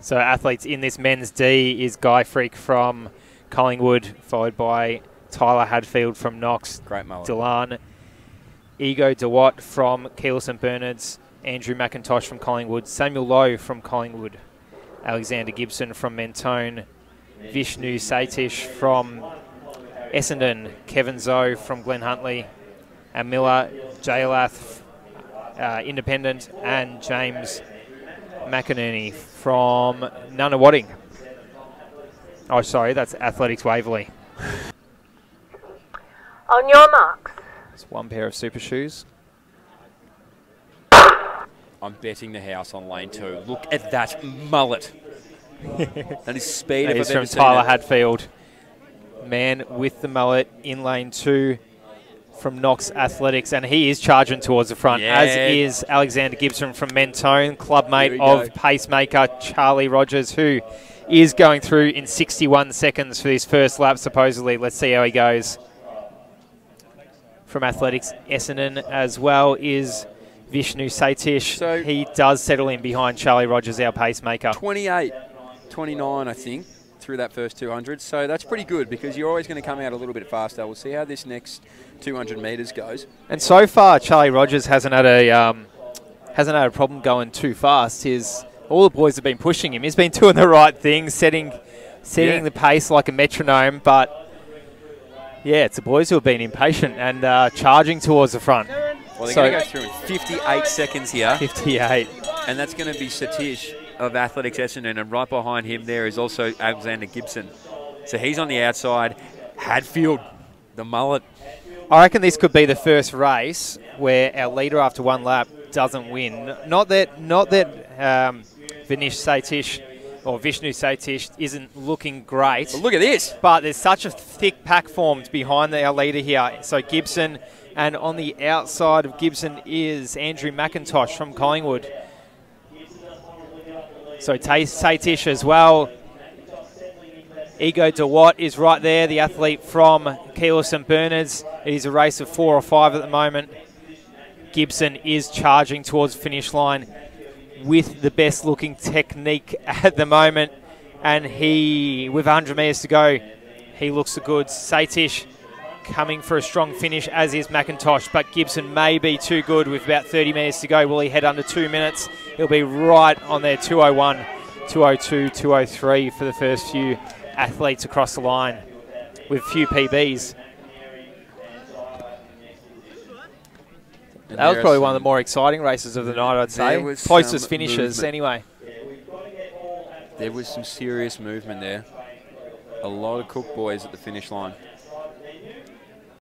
So athletes in this men's D is Guy Freak from Collingwood, followed by Tyler Hadfield from Knox. Great mullet. Delan. Ego DeWatt from Keilor St Bernard's. Andrew McIntosh from Collingwood. Samuel Lowe from Collingwood. Alexander Gibson from Mentone. Vishnu Satish from Essendon. Kevin Zoe from Glen Huntly. And Miller Jalath, uh, Independent. And James McInerney from Nunawading. Oh, sorry, that's Athletics Waverley. On your marks. It's one pair of super shoes. I'm betting the house on lane two. Look at that mullet. and his speed That if is I've from Tyler. Hadfield. Man with the mullet in lane two from Knox Athletics, and he is charging towards the front, as is Alexander Gibson from Mentone, clubmate of pacemaker Charlie Rogers, who is going through in 61 seconds for his first lap, supposedly. Let's see how he goes. From Athletics Essendon as well is Vishnu Satish. So- he does settle in behind Charlie Rogers, our pacemaker. 28, 29, I think, through that first 200. So that's pretty good because you're always going to come out a little bit faster. We'll see how this next 200 metres goes. And so far, Charlie Rogers hasn't had a um, hasn't had a problem going too fast. His all the boys have been pushing him. He's been doing the right thing, setting setting Yeah. the pace like a metronome. But yeah, it's the boys who have been impatient and uh, charging towards the front. Well, they're So- going to go through in 58 seconds here, 58. and that's going to be Satish of Athletics Essendon, and right behind him there is also Alexander Gibson. So he's on the outside. Hadfield, the mullet. I reckon this could be the first race where our leader after one lap doesn't win. Not that not that um, Vinish Satish or Vishnu Satish isn't looking great. But look at this. But there's such a thick pack formed behind our leader here. So Gibson, and on the outside of Gibson is Andrew McIntosh from Collingwood. So Ta- Satish as well. Ego DeWatt is right there, the athlete from Keilor St Bernard's. It is a race of four or five at the moment. Gibson is charging towards finish line with the best looking technique at the moment. And he, with 100 metres to go, he looks the goods. Satish coming for a strong finish, as is McIntosh, but Gibson may be too good with about 30 minutes to go. Will he head under two minutes? He'll be right on there 201, 202, 203 for the first few athletes across the line with a few PBs. And That was probably one of the more exciting races of the night, I'd say. There Closest finishes, movement. anyway. There was some serious movement there. A lot of Cook boys at the finish line.